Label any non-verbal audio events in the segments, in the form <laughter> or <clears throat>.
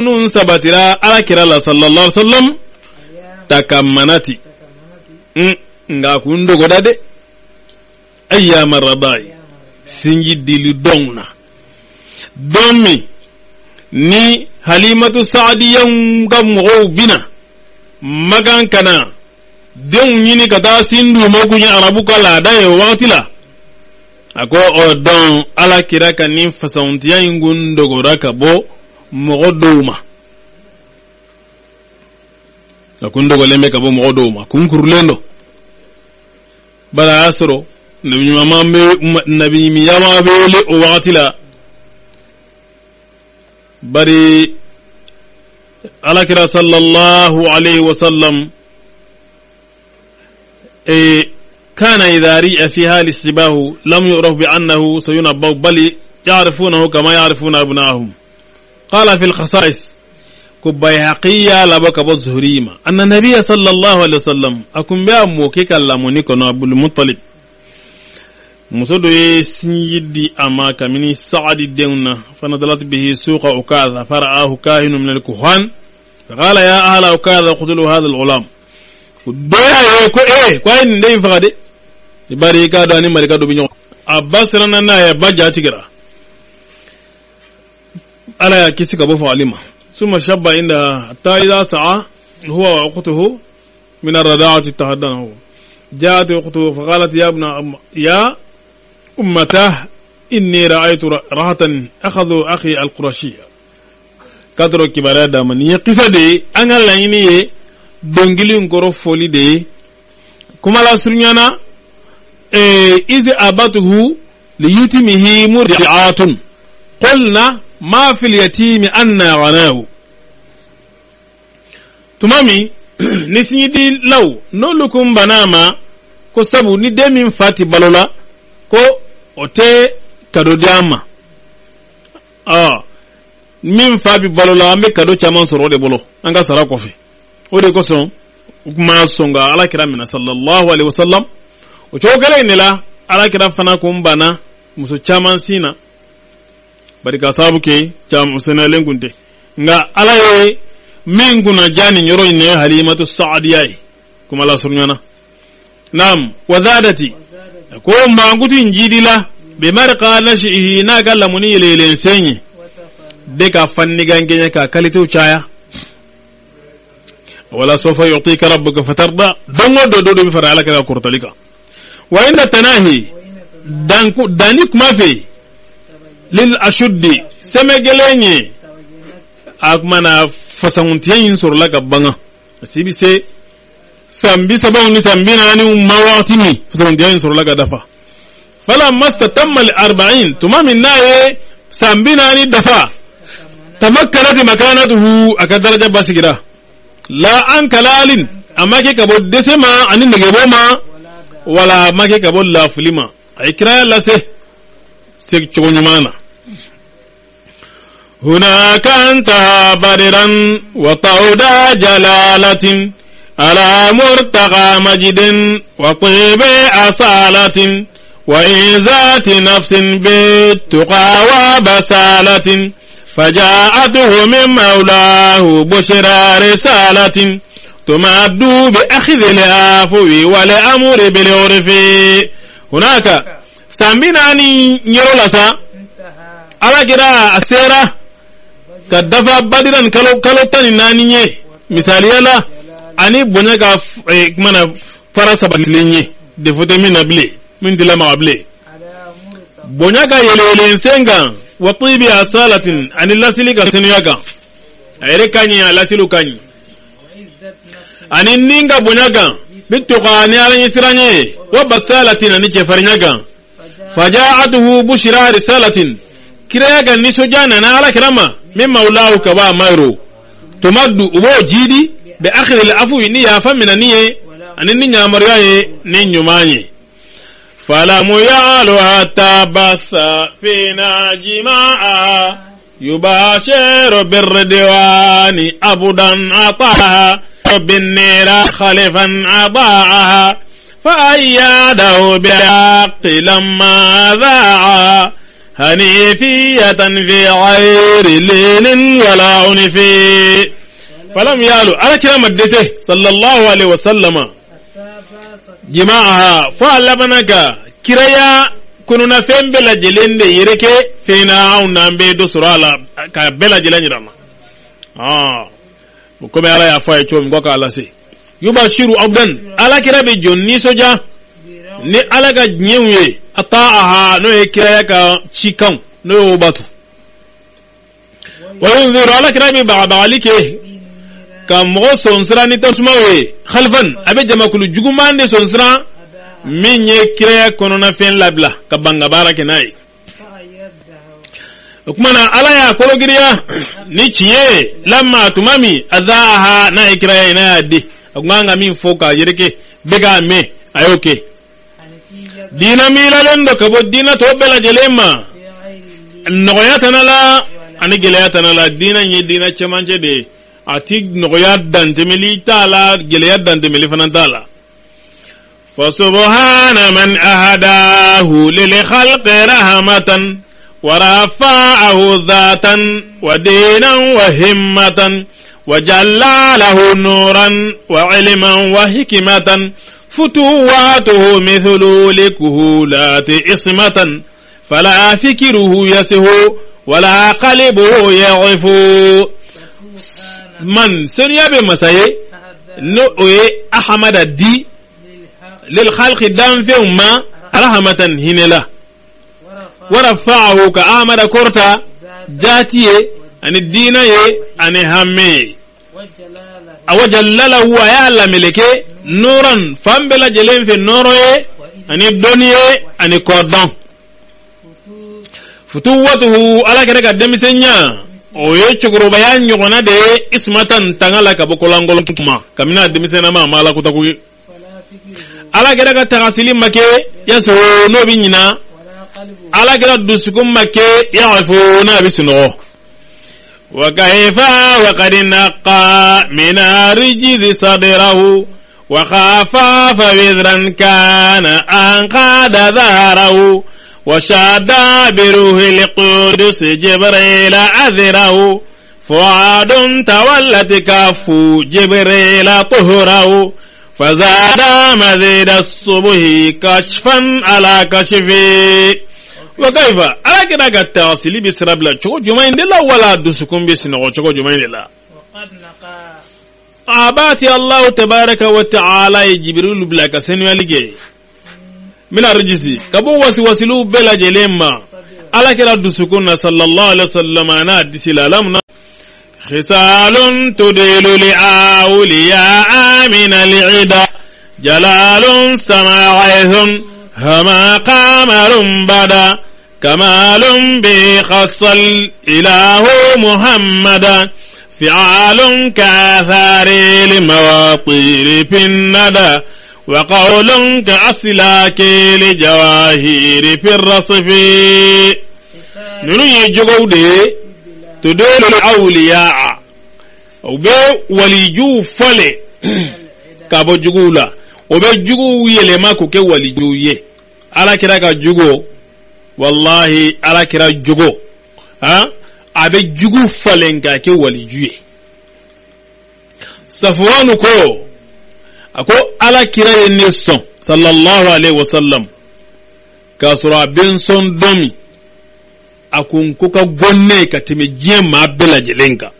nun sabatira alakira la sallallahu alaihi wasallam takammanati mm, nga kun dogoda de ayyama radai sinji dili dongna don ni halimatu sa'adiyan ga mɔgɔw bina magan kana denw ɲini ka taa sindu magunye arabu ka laada ye wagati la a ko dɔn ala kira ka nin fasantiya in kun dogora ka bɔ mɔgɔ dɔw ma a kun dogolen bɛ ka bɔ mɔgɔ dɔw ma kun kurulen dɔ bari a y'a sɔrɔ nabiɲuman bɛ nabiɲuman bɛ wele o wagati la bari alakira sallallahu alaihi wasallam e kana idha ri'a fi hali sibahu lam yu'raf bi annahu sayunabbahu bal ya'rifunahu kama قال في الخصائص كباي حقيا لبك بزهريما. أن النبي صلى الله عليه وسلم أكم بيا موكيك اللامونيك نابو المطلب. مصدو يسنيد أما كمني سعد الدون فنزلت به سوق أكاذا فرآه كاهن من الكهان. فقال يا أهل أكاذا قتلوا هذا الغلام. دويا يوكو إيه كوين دين فغادي بريكا داني مريكا دوبينيو أباسرنا نايا بجا تيكرا. Ala y'a kisi ka bɔ fagali ma ثم شب عند حتى إذا سعى هو وأخته من الرضاعة تهدنه جاءت أخته فقالت يا ابن يا أمته إني رأيت رهة أخذوا أخي القرشي kadro kibara dama ni kisa de an ka laɲini ye dɔnkili kɔrɔ foli de ye kuma la surunyana ma fil yatimi anna ghanahu tuma mi ni siɲidi law n'olu kun bana ma ko sabu ni den min fa ti balo la ko o tɛ kado di an ma min fa bi balo an bɛ kado caman sɔrɔ de bolo an ka sara kɔfɛ o de kosɔn u kuma sɔn ka ala kira minɛ sallallahu alaihi wa sallam o cogo kelen in de la ala kira fana kun banna muso caman sin na bari ka sabu ke jam senalen kunte nga ala ye min kuna jani nyoro ne halimatu saadiya kuma la surnyana. Nam wadadati ko mangutin jidila be marqa nashihi na galla muni lelen senye de ka fanni gangenya ka kalite chaya wala sawfa yu'tika rabbuka fatarda. Dongo do do bi fara alaka kurtalika. Wa inna tanahi dan ku dani kuma fe lil ashuddi semegelenye akmana fasanguntiyan yin sɔrɔla ka banga sibi se san bi ni san bi ma wagati min fasanguntiyan yin sɔrɔla dafa fala masta tammal arba'in tuma min n'a ye san bi dafa. Tamakkanati makanatuhu a daraja basigira. La an kalalin a ka bɔ dɛsɛ ma ani negebɔ ma wala a ma ka bɔ lafili ma a ye kiraya lase se cogo ɲuman na هناك انتهى بدرا وطودا جلالة على مرتقى مجد وطيب أصالة وإنزات نفس بالتقى وبسالة فجاءته من مولاه بشرى رسالة تمد بأخذ العفو والأمر بالعرف. هناك سامبيناني ala kira a sera ka dafa badiran kalo kalo tani nani ye misaliya la ani bonya ka mana fara sabatilen ye de fote min na bile min tila maga bile. Bonya ka yeleyelen sen kan wa tibi asalatin ani lasili ka senuya kan a yɛrɛ ka ɲi a lasilu ka ɲi ani nin ka bonya kan bi toka ni ala ɲɛ siran ye wa basalatin ani cɛfarinya kan fajaatuhu bushira risalatin kiraya ga nisoja na ala kirama min maulahu ka ba mairo tumaddu ubo jidi be akhiri al afwi ni ya famina niye anin ni nyamariya ye ni nyumanye fala muyalu hatta basa fina jimaa yubashiru birridwani abudan ataha بالنير خلفا أضاعها فأياده بالحق لما ذاعها hanifiyatan fi ghayri lilin wala unfi falam yalu ana kira maddete sallallahu alaihi wasallama jima'aha fo allabanaka kiraya kununa fen bɛɛ lajɛlen de yereke fena anw n'an bɛ dɔ sɔrɔ a la ka bɛɛ lajɛlen yira na komi ala y'a fɔ a ye cogo min kɔ k'a lase yubashiru abdan ni ala ka diɲɛw ye a ta aha n'o ye kiraya ka cikanw n'o y'o batu wa yunziru ala kira bɛ bagabagali kɛ ka mɔgɔ sonsira ni tasumaw ye halifan a bɛ jamakulu juguman de sonsira min ye kiraya kɔnɔna fɛn labila ka banga baara kɛ n'a ye o kumana ala y'a kologiriya <clears throat> ni tiɲɛ lamma tuma min a zaaha n'a ye kiraya ye n'a y'a di. A kun kan ka min fɔ k'a yɛrɛkɛ bɛɛ k'a mɛn a y'o kɛ diina miilalen dɔ ka bɔ diina tɔ bɛɛ lajɛlen ma nɔgɔya tana la ani gɛlɛya tana la diina in ye diina cɛmancɛ de ye a ti nɔgɔya dantɛmɛli t'a la gɛlɛya dantɛmɛli fana t'a la فسبحان من أهداه للخلق رحمة ورفعه ذاتا ودينا وهمة وجلى له نورا وعلما وحكمة فتواته مثل لكهولات إصمة فلا فكره يسه ولا قلبه يعف. من سنيا بمساي نؤي أحمد الدي للخلق دام فيهم ما رحمة هنلا ورفعه كأحمد كورتا جاتي أن الدين أن همي. أوجلله ويا ملكي نورا فانبلا جلين في النور أن الدنيا أن كوردان futuwatuhu ala kere ka denmisɛnya o ye cɛkɔrɔbaya ɲɔgɔnna de ye ismatan tanga la ka bɔ kolangolon kuma kabini a denmisɛnnama a ma ala kutaku ye ala kɛra ka tagasili ma kɛ yasɔrɔ n'o bɛ ɲina ala kɛra dusukun ma kɛ yafo n'a bɛ sunɔgɔ وكيف وقد نقى من رجز صدره وخفف وذرا كان أنقاد ظهره وشاد بروح القدس جبريل عذره. فؤاد تولت كف جبريل طهره فزاد مزيد الصبح كشفا على كشفه. وكيف؟ على كده قد تواصلي بسرب لا شو آباتي الله تبارك وتعالى جبريل بلا كسنو يلقي. من الرجس كبو وسي وسلو بلا جلما على كده دسكون صلى الله عليه وسلم أنا دسلا لمنا. خصال تدل لأولياء من العدا جلال سما غيث هما قمر بدا كمال به خص الإله محمدا. فعال كآثار المواطير في الندى وقول كأسلاك لجواهير في الرصف ننو يجوغو دي تدل الأولياء وبي وليجو فلي كابو جوغولا وبي جوغو يلما كوكي وليجو يه ala kira ka jugo wallahi ala kira jugo ha A bɛ jugu falen ka kɛ waliju ye. Safuwanu ko a ko ala ye ne sɔn sallallahu alaihi wasallam k'a sɔrɔ a bɛ n sɔn don min a ko n ko ka gɔn ka tɛmɛ diɲɛ maa bɛɛ lajɛlen kan.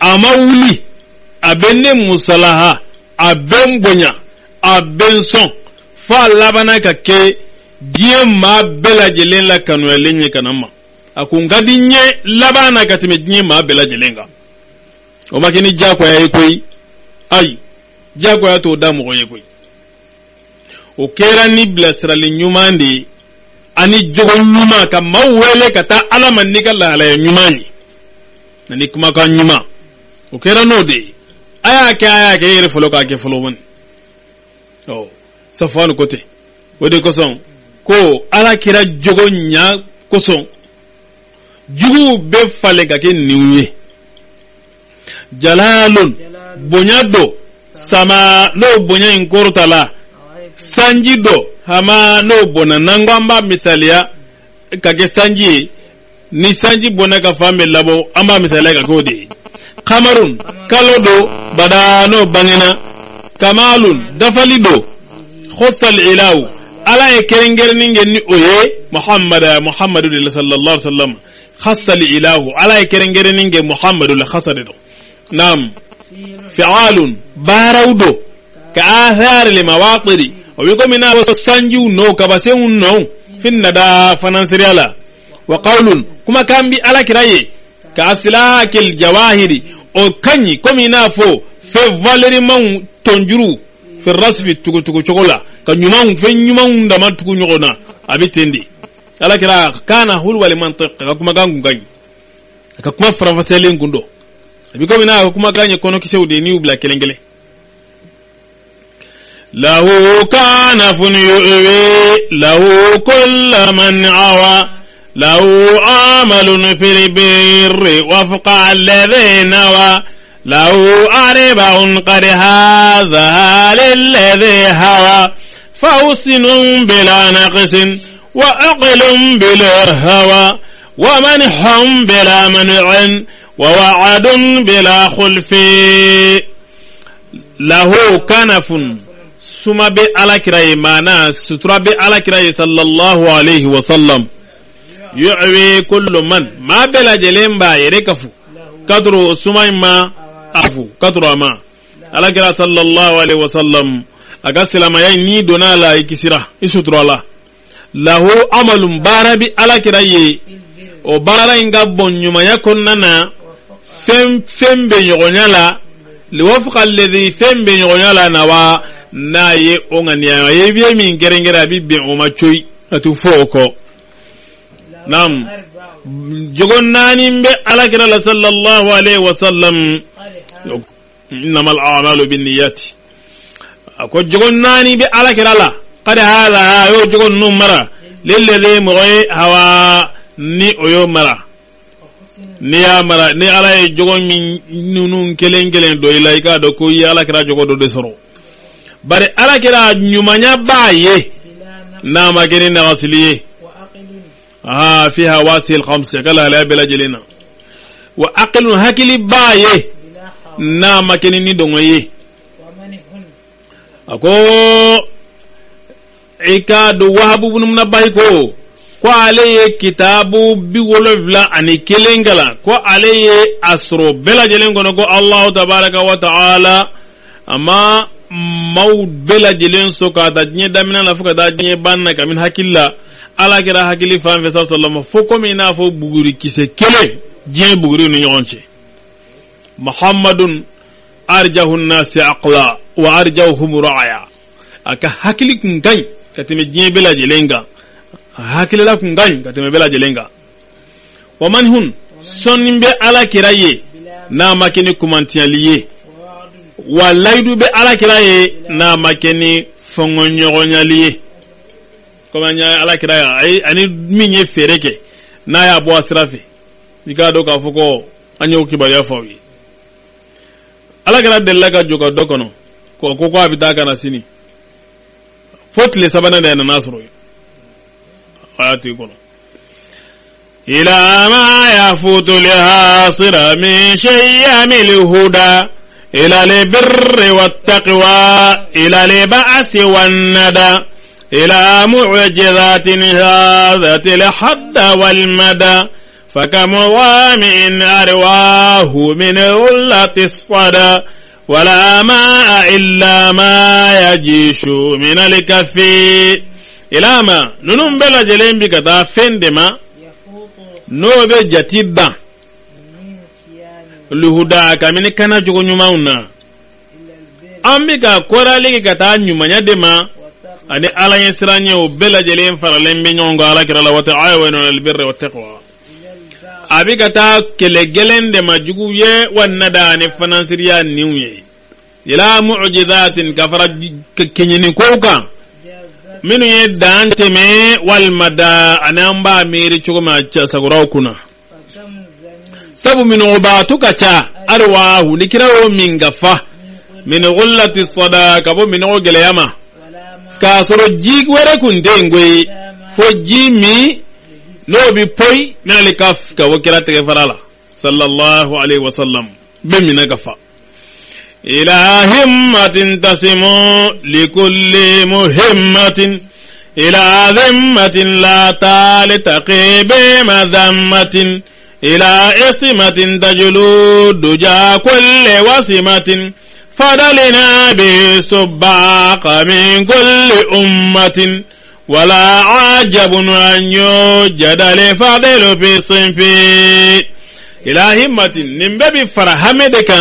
A ma wuli a bɛ ne musalaha a bɛ n bonya a bɛ n sɔn fo a labanna ka kɛ diɲɛ maa bɛɛ lajɛlen la kanuyalen ye kana ma a kun ka di ɲɛ laban na ka tɛmɛ diɲɛ maa bɛɛ lajɛlen kan o ma kɛ ni diyagoya ye koyi ayi diyagoya t'o da mɔgɔ ye koyi o kɛra ni bilasirali ɲuman de ye ani jogo ɲuman ka maaw wele ka taa ala ma n'i ka lahalaya ɲuman ye ani kumakan ɲuman o kɛra n'o de ye a y'a kɛ a y'a kɛ e yɛrɛ fɔlɔ k'a kɛ fɔlɔ wani ɔ safwan ko ten o de kosɔn ko ala kɛra jogo ɲa kosɔn juguw bɛ falen ka kɛ niw ye jalalun bonya do sama n'o bonya in kɔrɔta la sanji do hama n'o bɔnna n'an ko an b'a misaliya ka kɛ sanji ye ni sanji bɔnna ka fan bɛɛ labɔ an b'a misaliya ka k'o de ye kamarun kalo do bada n'o bangena. Kamalun dafali do khosal ilaw ala ye kɛrɛnkɛrɛnnin kɛ ni o ye muhammad muhammadu de sallallahu alaihi wasallam khassal ilahu ala ye kɛrɛnkɛrɛnnin kɛ muhammadu la khassa de do nam fi'alun baaraw do ka athar li mawaqiri o wi komi na wasu sanjiw no kabasenw no fin nada fanansiriya la wa qawlun kuma kan bi ala kira ye ka asilakil jawahiri o kaɲi komi na fo fe valerima tonjuru fi rasfi tugu tugu cogo la ka ɲumanw fe ɲumanw dama tugu ɲɔgɔn na a be ten ala kira kana hul wali mantiq ka kuma kan kun ka ɲi ka kuma farafasɛlen kun dɔ a bɛ komi n'a ka kuma kan ye kɔnɔkisɛw de n'i bila kelen kelen له كنف يؤوي له كل من عوى له عمل في البر وفق الذي نوى له أربع قد هذا للذي هوى فوسن بلا نقص وعقل بلا هوى ومنح بلا منع ووعد بلا خلف. له كنف ثم بألك رأي ما ناس سترى بألك رأي صلى الله عليه وسلم. يعوي كل من ما بلا جلين با يركف كثر ثم ما أعفو كثر ما. ألك صلى الله عليه وسلم. أقسل ما يعني دونالا يكسره. يسترى الله. Lahu amalun baara bi alakira ye. O baara in ka bɔn ɲumanya kɔnɔna na fɛn fɛn bɛ ɲɔgɔnya la. Liwafuka alladhi fɛn bɛ ɲɔgɔnya la na wa n'a ye o ŋaniya a ye wiye min gɛrɛngɛrɛ a bi bɛn o ma coyi. A tu fɔ o kɔ. Naam. Jogo naani bɛ alakira la sallallahu alaihi wa sallam. Innama al'amalu binniyati. A ko jogo naani bɛ alakira la qad hadha y'o jogo nu mara. Lilladhi mɔgɔ ye hawa ni o y'o mara. Ni y'a mara ni ala ye jogo min ninnu kelen kelen dɔ i la i k'a dɔn ko i ye alakira jogo dɔ de sɔrɔ bari alakira ɲumanya b'a ye n'a ma kɛ ni nagasili ye. Aha fiha wasil khamsi ka lahalaya bɛɛ lajɛlen wa aqilun hakili b'a ye n'a ma kɛ ni ye a ko i k'a do wahabu bunu munabahi ko ko ale ye kitabu bi wolonfila ani kelen kalan ko ale ye a sɔrɔ bɛɛ lajɛlen kɔnɔ ko allahu tabaraka wa ta'ala. A ma maaw bɛɛ lajɛlen so k'a ta diɲɛ daminɛ la fo ka taa diɲɛ ban na kabini hakili la ala kɛra hakili fan fɛ sa sɔlɔma fo komi i n'a fɔ buguri kisɛ kelen diɲɛ buguriw ni ɲɔgɔn cɛ muhammadun arjahu nasi aqla wa arjahum ra'aya a ka hakili kun ka ka tɛmɛ diɲɛ bɛɛ lajɛlen kan hakilila kun ka ɲi ka tɛmɛ bɛɛ lajɛlen kan wa man hun sɔnni bɛ ala kira ye n'a ma kɛ ni kumantiyali ye wa layidu bɛ alakira ye n'a ma kɛ ni fɔngɔɲɔgɔnyali ye komi an y'a alakira ye ani min ye feere kɛ n'a y'a bɔ a sira fɛ i k'a dɔn k'a fɔ ko an y'o kibaruya fɔ aw ye alakira delila ka jɔ ka dɔ kɔnɔ ko ko a bɛ taa ka na sini. Fo tile sabanan de a nana sɔrɔ yen a. إلى ما يفوت لهاصر من شيم الهدى. إلى البر والتقوى. إلى البأس والندى. إلى معجزات هذا الحد والمدى. فكم وامئ أرواه من غلة الصدى. ولا ماء إلا ما يجيش من الكف إلى ما ننم بلا جلين بكتا فندما نوبة جتيبا luhuda kamini kana jogo ɲumanw na an bi ka kɔrali ka taa ɲumanya de ma ani ala ɲɛ siran ye o bɛɛ lajɛlen faralen bɛ ɲɔgɔn kan ala kira la wata ayawanu albirri wattaqwa a bi ka taa kɛlɛ gɛlɛn de ma jugu ye wa nada ani fanansiriya niw ye. Ila mu'jizatin ka fara keɲini kow kan. Minnu ye dan tɛmɛ walima da ani an b'a miiri cogo min a saguraw kunna. Sabu minogobaatu ka ca. Arwahu ni kira yo min gafa min gullati sada ka bɔ minogo gɛlɛya ma. K'a sɔrɔ ji wɛrɛ kun tɛ yen koyi. Fo ji min n'o bi poyi minali ka ka bɔ kira tɛgɛ fara la sallallahu alaihi wasallam bɛ minɛ ka fa إلى همة تسم لكل مهمة. إلى ذمة لا تالتقي بمذمة إلى اسمة تجلو دجا كل وسمة. فدلنا بالسباق من كل أمة. ولا عجب أن يوجد لفضل في صنف إلى همة نمبي فرحمدك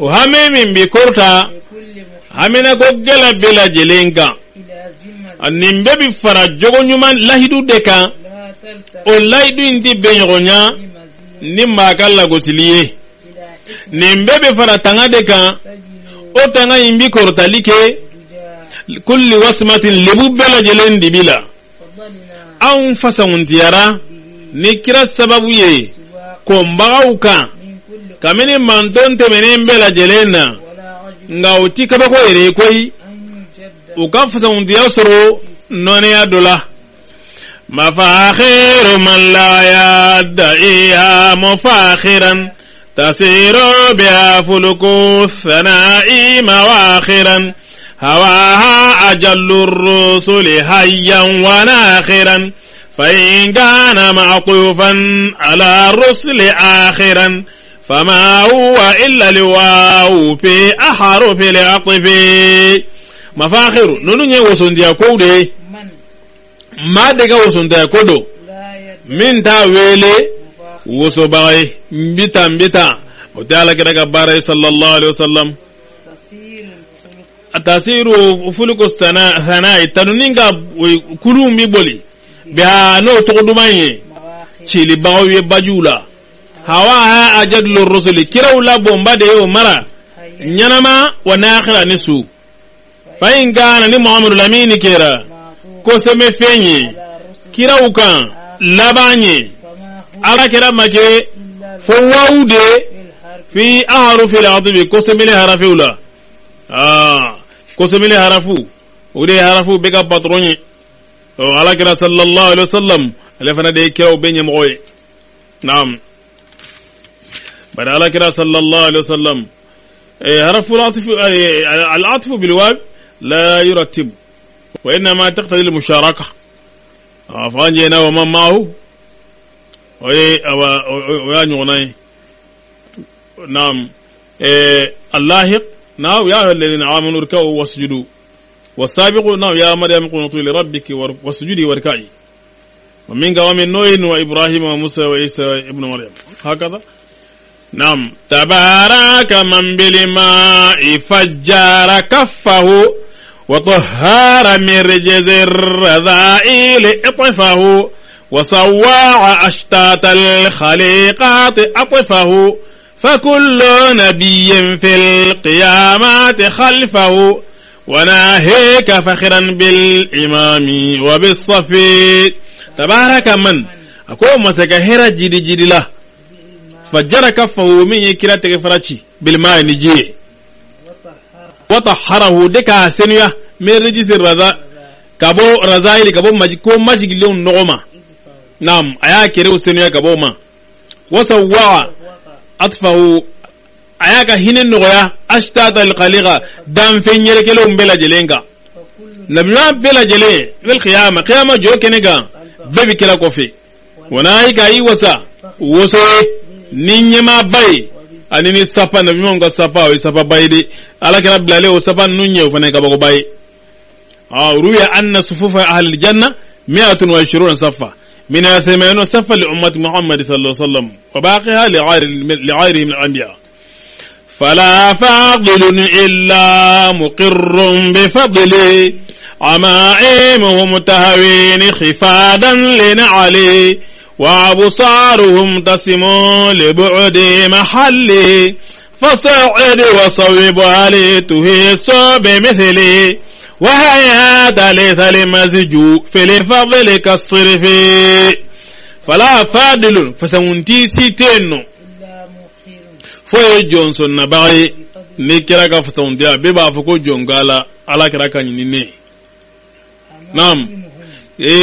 o hame min bi korta hamina ko gela bela jelen kan nin bɛɛ bi fara jogo ɲuman lahidu de kan o lahidu in ti bɛn ɲɔgɔnya ni maa ka lagosili ye nin bɛɛ bi fara tanga de kan o tanga in bi kɔrɔtali kɛ kulli wasimatin lebu bɛɛ lajɛlen dibi la anw fasakuntiyara ni kira sababu ye kɔnbagaw kan kabini manton tɛmɛnen bɛɛ lajɛlen na nka o ti kabako yɛrɛ ye koyi u ka fasakuntiya sɔrɔ nɔniya dɔ la مفاخر من لا يدعيها مفاخرا تسير بها فلك الثناء مواخرا هواها أجل الرسل هيا وناخرا فإن كان معطوفا على الرسل آخرا فما هو إلا الواو في أحرف العطف مفاخر نونو ني وسنديا كودي ما دغا وسنديا كودو من تا ويلي وسو باي مبيتا مبيتا وتعالى كده باري صلى الله عليه وسلم tasiru fuluku sana'i tanuninga kulun bi boli biha n'o tɔgɔ duman ye cilibagaw ye bajuw la hawa ha ajadulu rusuli kiraw la bonba de y'o mara ɲanama wa n'akhira ni su fa in gana ni muhammadu lamini kera ko seme fɛn ye kiraw kan laban ye ala kɛra make fo wawu de fi aharu fil adibi ko semele harafew la aa ko seme le harafu ude harafu be ka patronye o ala kira sallallahu alaihi wasallam ale fana de kiraw be nyemoye naam بعد على كده صلى الله عليه وسلم حرف العطف العطف بالواو لا يرتب وإنما تقتضي المشاركة فأنجينا ومن معه ويا نعم اللاحق نعم يا الذين آمنوا اركعوا واسجدوا. والسابق نعم يا مريم قنطوا لربك واسجدي واركعي. ومن قوام نوح وإبراهيم وموسى وعيسى ابن مريم. هكذا. نعم. تبارك من بالماء فجر كفه وطهر من رجز الرذائل اطفه وصواع أشتات الخليقات أطفه فكل نبي في القيامات خلفه وناهيك فخرا بالإمام وبالصفي تبارك من؟ أكون مسك هرا جدي جدي له. فجر كفه من يكرا تغفرتي بالماء نجي. وطحره دكا سنيا من رجس الرزا كابو رزايل كابو مجكو مجك لون نعم أيا كيرو سنيا كابو ما. وسواء atfahu a y'a ka hinɛ nɔgɔya ashtata alqaliqa danfɛn yɛrɛkɛlenw bɛɛ lajɛlen kan nabiɲuman bɛɛ lajɛlen fil qiyama qiyama jɔ kɛnɛ kan bɛɛ bi kira kɔfɛ wa n'a yi ka i wasa woso ni ɲɛma ba ye ani ni sapa nabiɲumanw ka sapa o ye sapa ba ye de ala kɛra bilale o sapa ninnu ɲɛ o fana ye kabakoba ye ruya anna sufufa janna mi'atun wa ishiruna safa منها ثمانون صفا لأمة محمد صلى الله عليه وسلم وباقيها لغيره من الأنبياء. فلا فاضل إلا مقر بفضله عمائمهم تهوين خفادا لنعلي وأبصارهم تسم لبعد محلي. فصعد وصوب علي تهيس بمثلي. وهيا ليس لمزج في الفضل كالصرف فلا فاضل فسنتي سيتين foye jonson na bagay ni kira ka fasaundiya be b'a fɔ ko jongala ala kira ka ɲini ne nam e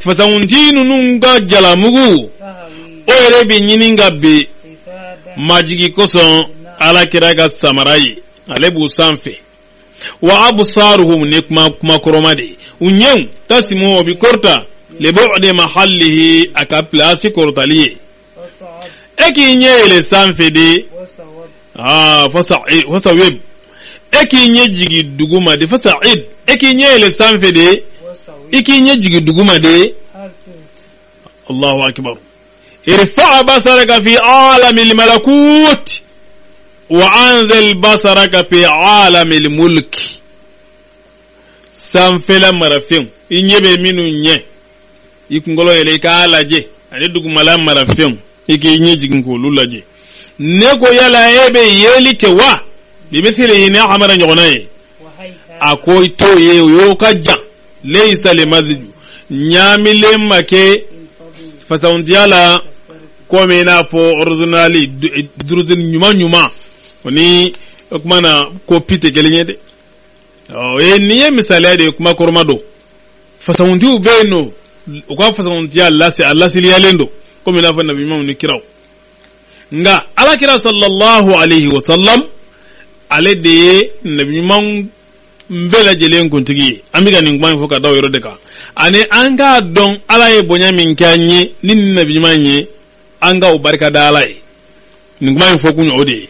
fasahunti ninnu ka jalamugu فهوي o yɛrɛ bɛ ɲini ka ben إفادة majigi kosɔn alakira ka samara ye ale b'u sanfɛ wa absaruhum ne kuma kuma koroma de. Unyen tasimu obi korta le bu'de mahallihi aka place kortali ye eki nye ele sanfe de. Ah fasa fasa web. Eki nye jigi duguma de fasa id. Eki nye ele sanfe de. Iki nye jigi duguma de. Allahu akbar. Irfa basaraka fi alamil malakut عالم الملكوت وأنزل بصرك في عالم الملك sanfɛla marafɛnw i ɲɛ bɛ minnu ɲɛ i kunkolo yɛlɛ i k'a lajɛ ani dugumala marafɛnw i k'i ɲɛ jigin k'olu lajɛ ne ko yala e bɛ yeli kɛ wa bi misiri yi ni amara ɲɔgɔnna ye وهيهات a ko i t'o ye o y'o ka jan leisa le maziju ɲaamilen ma kɛ الفضل fasahuntiya la كالسرف komi i n'a fɔ originali durutini ɲuman ɲuman o ni o kuma na ko pi kelen ye dɛ ɔ ye nin ye misaliya de ye kuma kɔrɔma don fasakuntigiw bɛ yen nɔ u ka fasakuntiya lase a laseliyalen don komi i n'a fɔ nabiɲumanw ni kiraw nka alakira sallallahu alaihi wa sallam ale de ye nabiɲumanw bɛɛ lajɛlen kuntigi ye an bɛ ka nin kuma in fɔ ka da o yɔrɔ de kan ani an k'a dɔn ala ye bonya min kɛ an ye ni nin nabiɲuman ye an ka o barika da ala ye. Nin kuma in fɔ kun ye de ye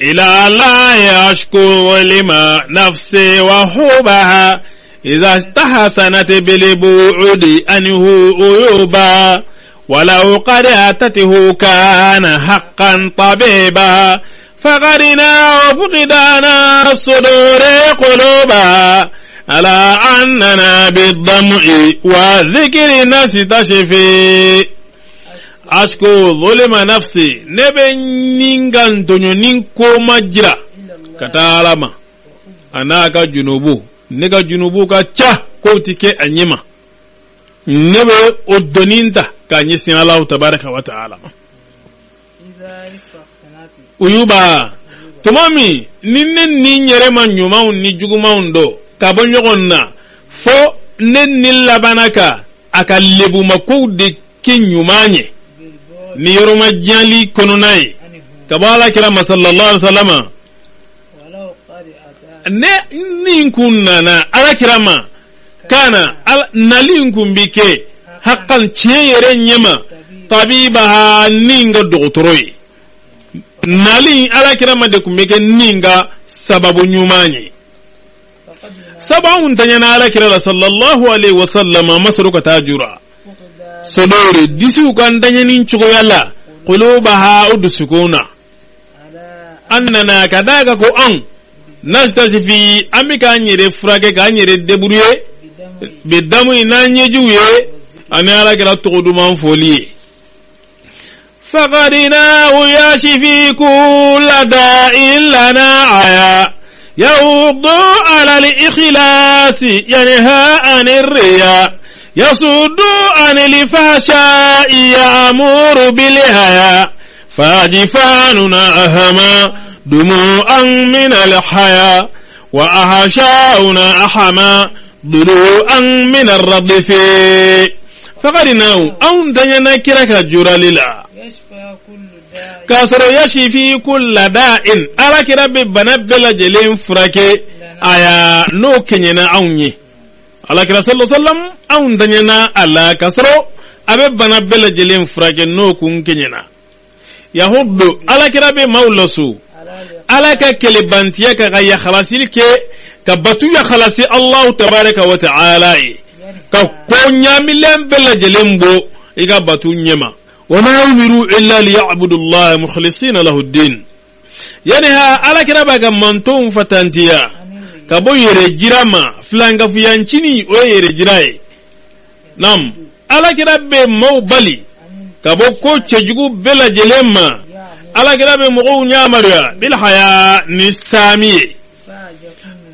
إلى الله أشكو لما نفسي وحبها إذا استحسنت بالبعد أنه عيوبا. ولو قد أتته كان حقا طبيبا. فقدنا وفقدنا الصدور قلوبا. على أننا بالضمع والذكر نستشفي. asko zolima nafse ne be nin ka ntɔɲɔ nin koma jira ka taa alama a n'a ka junubu ne ka junubu ka ca kow ti kɛ a ɲɛma ne be o dɔnin ta k'a ɲɛsin alahu tabaraka wa taala. Ma uyuba tuma min ni ne ni yɛrɛ ma ɲumanw ni jugumanw dɔ ka bɔ ɲɔgɔn na fɔ ne ni labana ka a ka lebumakow de kɛ ɲuman ye ni yɔrɔma jali kɔnɔna ye ka bɔ ala kira masalallahu alaihi ne nin kun nana ala kira ma. Kana nali in kun bi kɛ hakan tiɲɛ yɛrɛ ɲɛma tabibaha nin ka dɔgɔtɔrɔ ye nali ala kira ma de kun bɛ kɛ nin ka sababu ɲuman ye sabu an kun ala kira la sallallahu alaihi wasallam a ma ka taa jura sodore disiw ka ntanyani cogoya la qulubaha o dusukun na على an nana ka da ka ko an nastasifi an bɛ k'an yɛrɛ furakɛ k'an yɛrɛ deburuye بدم bi damu in n'an ɲɛjiw ye ani ala kɛra tɔgɔ duman foli ye فقدناه يشفي كل داء لنا عيا يوض على الإخلاص ينهى عن الرياء يصد عن الفحشاء يأمر بالهيا فاجفاننا أهما دموعا من الحياة وأهشاؤنا أحما ضلوعا من الردف فقدناه أن دينا كرك جراللا يشفى كل داء. yasi fi kulla da'in ala kira bɛ bana bɛɛ lajɛlen furakɛ a y'a n'o kɛɲɛna anw ye ala kira sallallahu alaihi wasallam anw daɲɛna a la k'a sɔrɔ a bɛ bana bɛɛ lajɛlen furakɛ n'o kun kɛɲɛna yahudu ala kira bɛ maaw laso على ala ka kɛlɛbantiya ka ka yakhalasili kɛ ka batu yakhalasi allahu tabaraka wa ta'ala ye ka ko ɲaamilen bɛɛ lajɛlen bɔ i ka batu ɲɛma wama umiru illa liyabudu llah mukhlisina lahu ddin yani ha ala kira b'a ka mantonw fatantiya عن الرياء ka bɔ yɛrɛ jira ma filankafiyancini o ye yɛrɛ jira ye nam. Alakira bɛ maaw bali. Ka bɔ ko cɛjugu bɛɛ lajɛlen ma alakira bɛ mɔgɔw ɲamariya bilhaya ni saami ye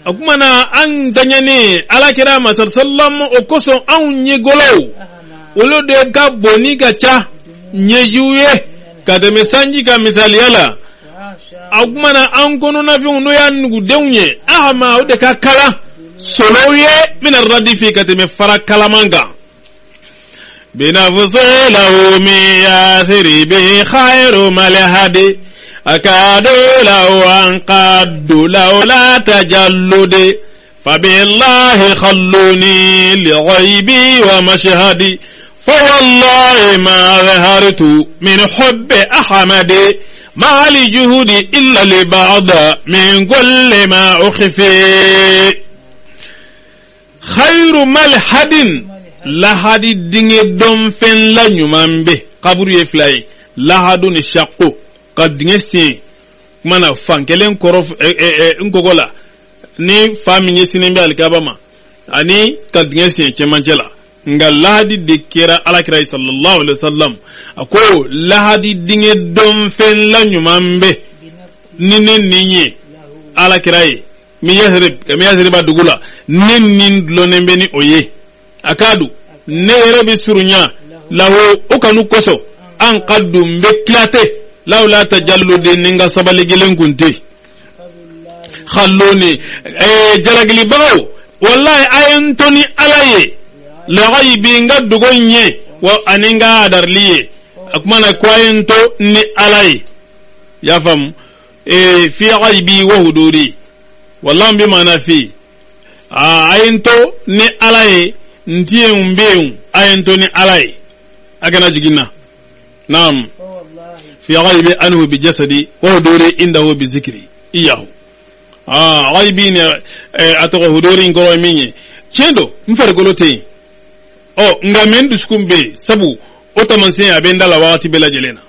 a kuma an daɲani alakira masar o kosɔn anw ɲɛgɔlɔw olu de ka bonni ka ca ɲɛjuw ye ka tɛmɛ sanji ka misaliya la a kuma an kɔnɔnafɛnw n'o y'an nugudenw ye ahama o de ka kala. Sɔnnaw ye. Mina radifi ka tɛmɛ fara kalaman kan بنفس له من ياثر به خير ملهد أكاد لو أنقد لولا تجلد. فبالله خلوني لغيبي ومشهدي. فوالله ما ظهرت من حب أحمد. ما لجهد إلا لبعض من كل ما أخفي. خير ملحد lahadi dinge dɔn fɛn la ɲuman be. Kaburu ye fila ye lahadu ni shakko ka dinge sen kumana fankelen kɔrɔ eh, eh, n la ni fa min sini bɛ alikaba ma ani ka dinge sen cɛmancɛ la nga lahadi de kɛra alakira ye sallallahu alaihi wasallam. A ko lahadi dinge dɔn fɛn la ɲuman be. Ni ne nin ye alakira ye mi yasrib kami yasriba dugu la ne nin dulonnen bɛ ni o ye a ka don ne yɛrɛ bɛ surunya lahu o kanu kosɔn an ka don bɛ kilate lawula ta jallo de ni n ka sabali kelen kun tɛ xallo ni jalagilibagaw. Wallahi a ye n to ni ala ye. Lagayi bi n dogo ɲɛ wa ani n ka adarili ye. A kuma na ko a ye n to ni ala ye. Y'a faamu? Fi agayi bi wa huduri wallahi n bɛ maana fi. A ye n to ni ala ye ntiyen mbeyen ayen to ni ala ye a kana jigin na. Naam. Fi ghaibi anhu bi jasadi wa huduri indahu bi zikri iyahu. Ah ghaibi ne a tɔgɔ huduri in kɔrɔ min ye tiɲɛ don n farikolo tɛ yen ɔ nka mɛ n dusukun bɛ yen sabu o taamasiyɛn a bɛ n da la wagati bɛɛ lajɛlen na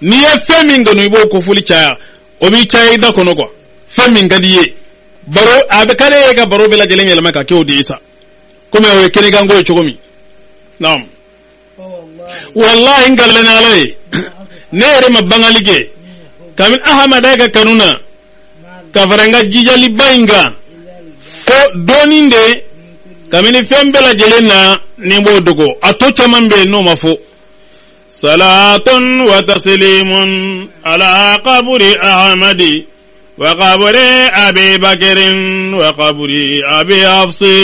n'i ye fɛn min kanu i b'o kofɔli caya o b'i caya i da kɔnɔ kuwa fɛn min ka di i ye baro a bɛ k'ale ye ka baro bɛɛ lajɛlen yɛlɛma ka kɛ o de ye sa kome o kene gango e cogomi nam wallahi ngallana alaye ne yere ma bangali ke kamin ahamada ka kanuna kafaranga jijali bayinga fo donin de kamini fen bela jelen na nin b'o dogo a to caman be n'o ma fo salatun wa taslimun ala qabri ahmadi wa qabri abi bakirin wa qabri abi hafsi